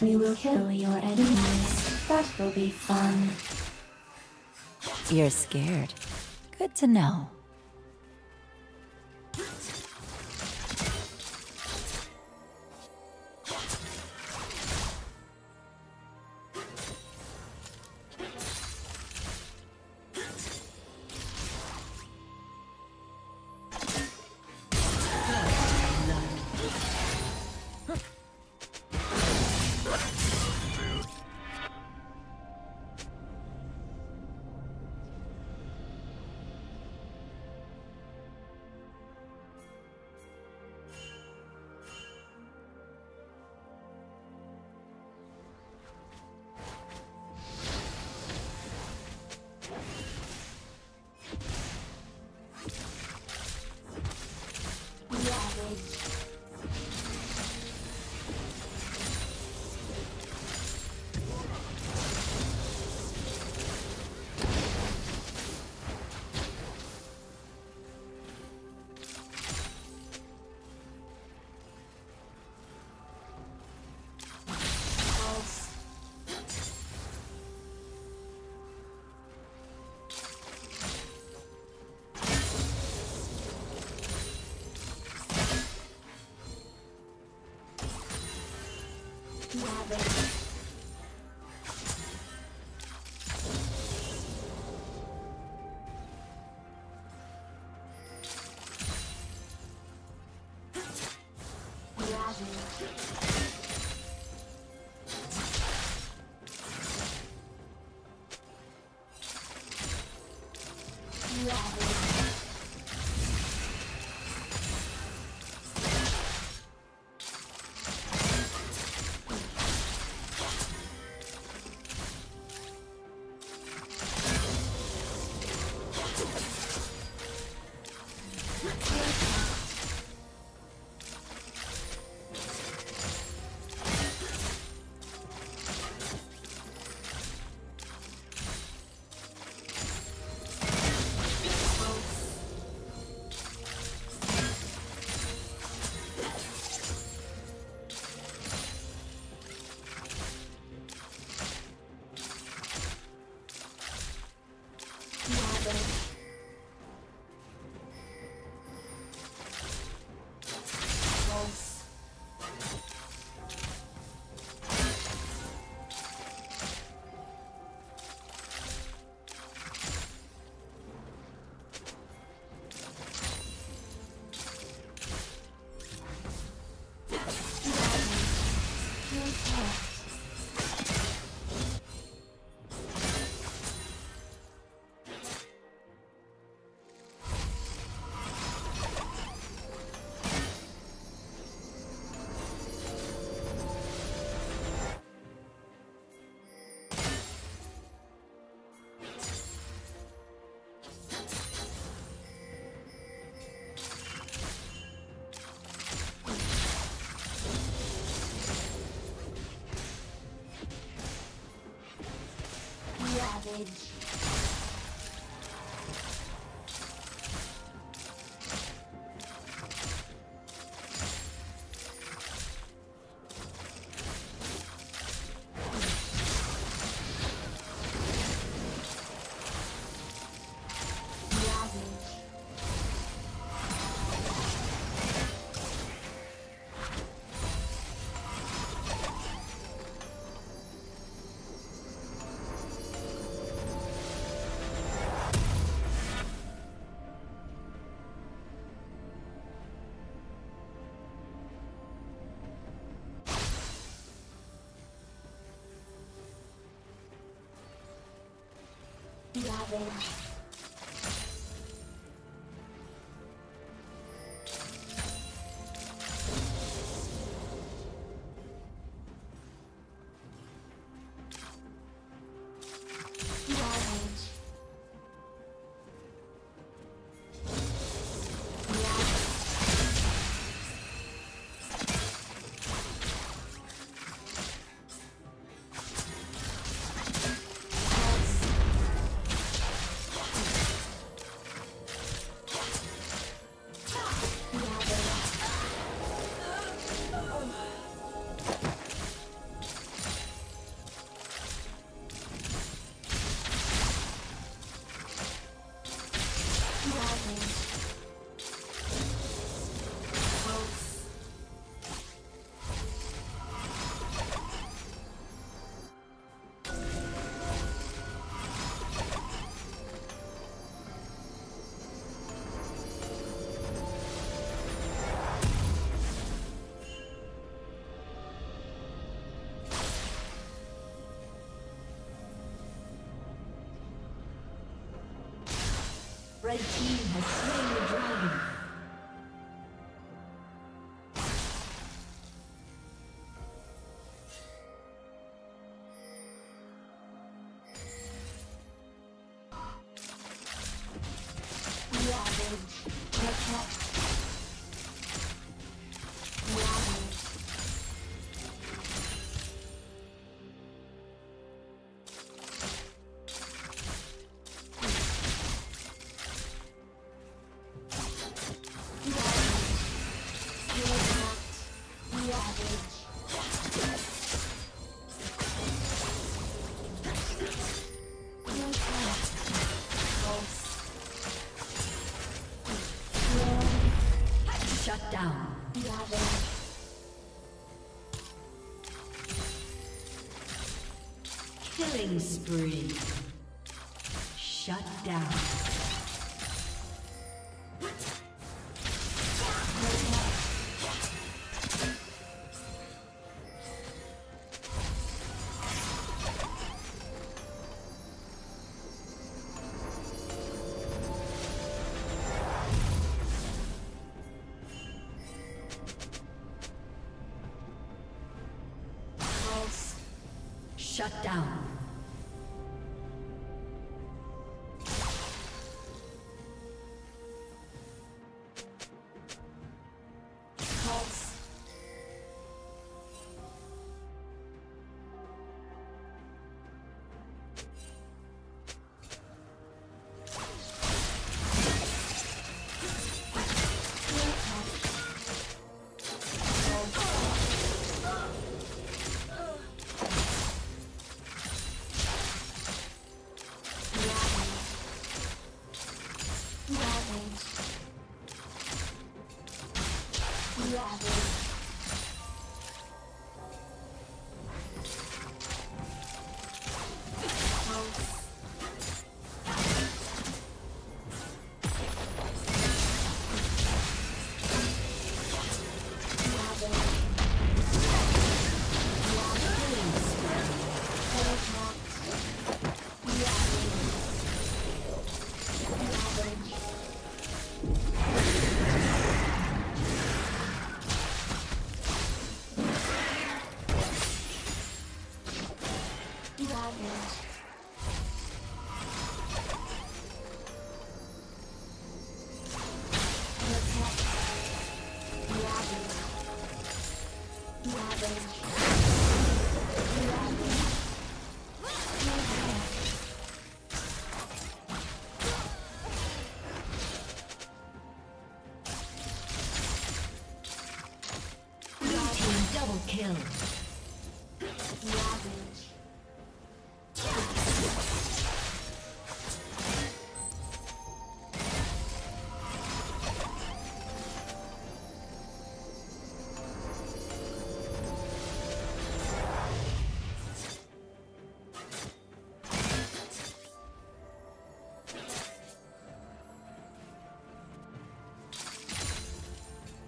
We will kill your enemies. That will be fun. You're scared. Good to know. Ravage. Ravage. Ravage. Killing spree. Shut down. Shut down. Savage.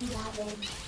Savage.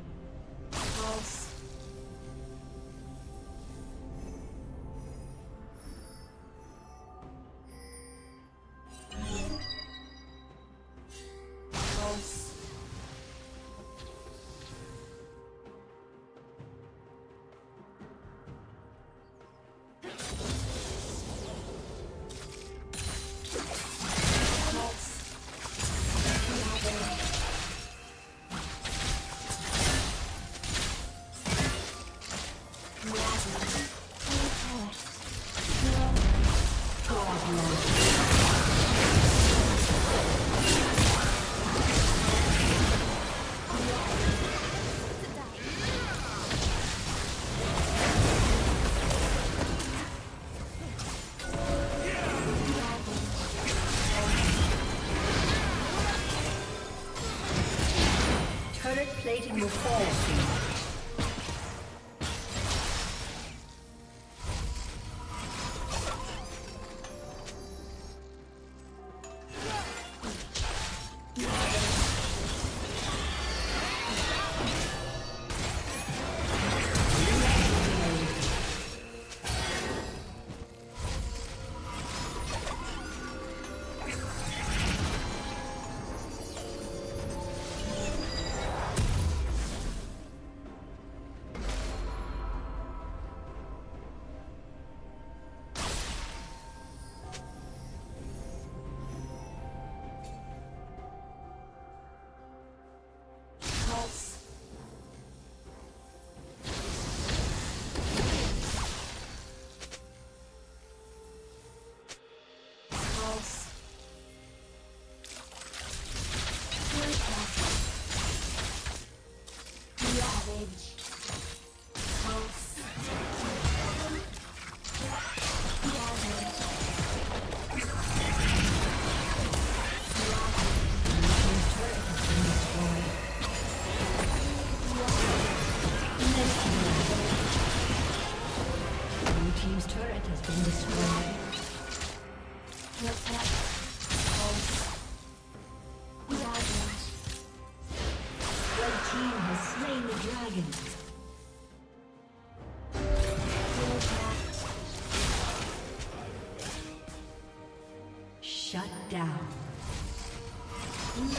down.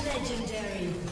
Legendary.